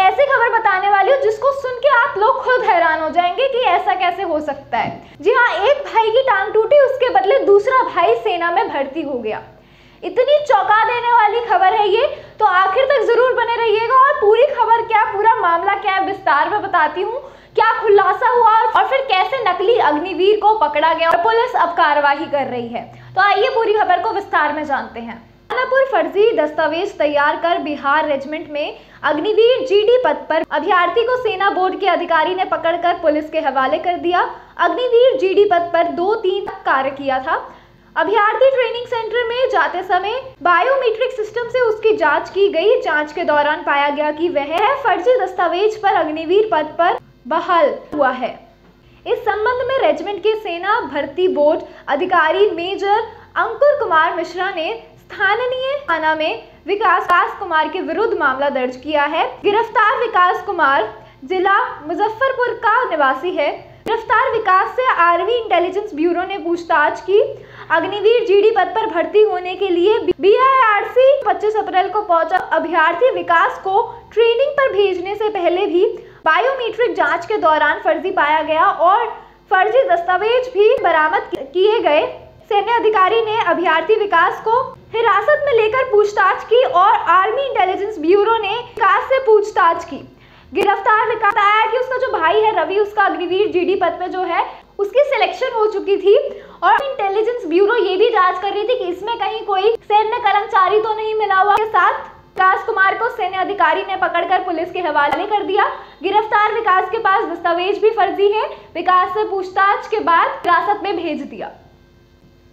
ऐसी खबर बताने वाली हूँ जिसको सुन के आप लोग खुद हैरान हो जाएँगे कि ऐसा कैसे हो सकता है। जी हाँ एक भाई की टांग टूटी, उसके बदले दूसरा भाई सेना में भर्ती हो गया। इतनी चौंका देने वाली खबर है ये तो आखिर तक ज़रूर बने रहिएगा और पूरी खबर क्या, पूरा मामला क्या है, विस्तार में बताती हूँ। क्या खुलासा हुआ और फिर कैसे नकली अग्निवीर को पकड़ा गया और पुलिस अब कार्रवाई कर रही है। तो आइए पूरी खबर को विस्तार में जानते हैं। दानापुर फर्जी दस्तावेज़ तैयार कर बिहार रेजिमेंट में अग्निवीर जीडी पद पर अभ्यर्थी को सेना बोर्ड के अधिकारी ने पकड़कर पुलिस के हवाले कर दिया। अग्निवीर जीडी पद पर दो तीन कार्य किया था। अभ्यर्थी ट्रेनिंग सेंटर में जाते समय बायोमेट्रिक सिस्टम से उसकी जाँच की गई। जाँच के दौरान पाया गया कि वह फर्जी दस्तावेज़ पर अग्निवीर पद पर बहाल हुआ है। इस संबंध में रेजिमेंट के सेना भर्ती बोर्ड अधिकारी मेजर अंकुर कुमार मिश्रा ने स्थानीय थाना में विकास कुमार के विरुद्ध मामला दर्ज किया है। गिरफ़्तार विकास कुमार जिला मुजफ्फरपुर का निवासी है। गिरफ़्तार विकास से आर्मी इंटेलिजेंस ब्यूरो ने पूछताछ की। अग्निवीर जीडी पद पर भर्ती होने के लिए बीआईआरसी 25 अप्रैल को पहुँचा। अभ्यर्थी विकास को ट्रेनिंग पर भेजने से पहले भी बायोमेट्रिक जाँच के दौरान फर्जी पाया गया और फर्जी दस्तावेज़ भी बरामद किए गए। सैन्य अधिकारी ने अभ्यर्थी विकास को हिरासत में लेकर पूछताछ की और आर्मी इंटेलिजेंस ब्यूरो ने विकास से पूछताछ की। गिरफ़्तार विकास आया कि उसका जो भाई है रवि, उसका अग्निवीर जीडी पद पे जो है, उसकी सिलेक्शन हो चुकी थी। और इंटेलिजेंस ब्यूरो ये भी जाँच कर रही थी कि इसमें कहीं कोई सैन्य कर्मचारी तो नहीं मिला हुआ। के साथ विकास कुमार को सैन्य अधिकारी ने पकड़कर पुलिस के हवाले कर दिया। गिरफ़्तार विकास के पास दस्तावेज़ भी फर्जी है। विकास से पूछताछ के बाद हिरासत में भेज दिया।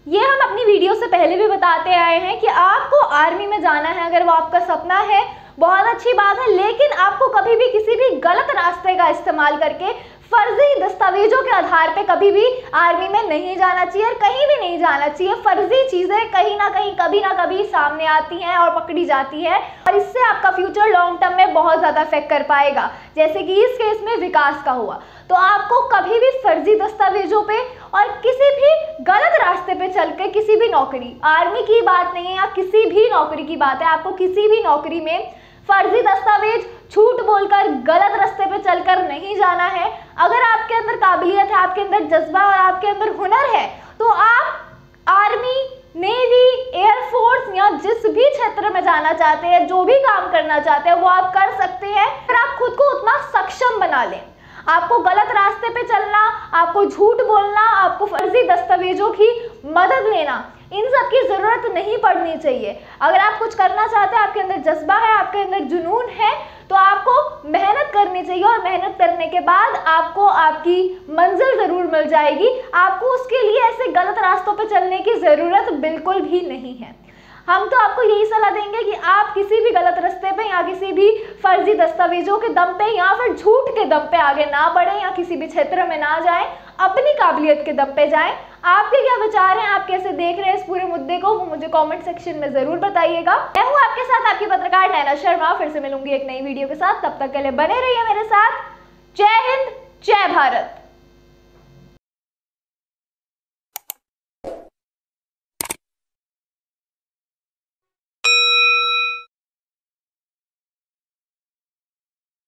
ये हम अपनी वीडियो से पहले भी बताते आए हैं कि आपको आर्मी में जाना है, अगर वो आपका सपना है, बहुत अच्छी बात है, लेकिन आपको कभी भी किसी भी गलत रास्ते का इस्तेमाल करके फर्जी दस्तावेजों के आधार पे कभी भी आर्मी में नहीं जाना चाहिए और कहीं भी नहीं जाना चाहिए। फर्जी चीज़ें कहीं ना कहीं, कभी ना कभी सामने आती हैं और पकड़ी जाती है और इससे आपका फ्यूचर लॉन्ग टर्म में बहुत ज़्यादा इफ़ेक्ट कर पाएगा। जैसे कि इस केस में विकास का हुआ। तो आपको कभी भी फर्जी दस्तावेजों पे और किसी भी गलत रास्ते पे चल के किसी भी नौकरी, आर्मी की बात नहीं है या किसी भी नौकरी की बात है, आपको किसी भी नौकरी में फर्जी दस्तावेज़, झूठ बोलकर, गलत रास्ते पे चलकर नहीं जाना है। अगर आपके अंदर काबिलियत है, आपके अंदर जज्बा और आपके अंदर हुनर है तो आप आर्मी, नेवी एयरफोर्स या जिस भी क्षेत्र में जाना चाहते हैं, जो भी काम करना चाहते हैं, वो आप कर सकते हैं। फिर आप खुद को उतना सक्षम बना लें। आपको गलत रास्ते पे चलना, आपको झूठ बोलना, आपको फर्जी दस्तावेजों की मदद लेना। इन सब की ज़रूरत नहीं पड़नी चाहिए। अगर आप कुछ करना चाहते हैं, आपके अंदर जज्बा है, आपके अंदर जुनून है तो आपको मेहनत करनी चाहिए और मेहनत करने के बाद आपको आपकी मंजिल ज़रूर मिल जाएगी। आपको उसके लिए ऐसे गलत रास्तों पर चलने की ज़रूरत बिल्कुल भी नहीं है। हम तो आपको यही सलाह देंगे कि आप किसी भी गलत रास्ते पे या किसी भी फर्जी दस्तावेजों के दम पे या फिर झूठ के दम पे आगे ना बढ़े या किसी भी क्षेत्र में ना जाए, अपनी काबिलियत के दम पे जाए। आपके क्या विचार हैं? आप कैसे देख रहे हैं इस पूरे मुद्दे को? वो मुझे कमेंट सेक्शन में ज़रूर बताइएगा। मैं हूँ आपके साथ आपकी पत्रकार नैना शर्मा। फिर से मिलूँगी एक नई वीडियो के साथ। तब तक के लिए बने रहिए मेरे साथ। जय हिंद, जय भारत।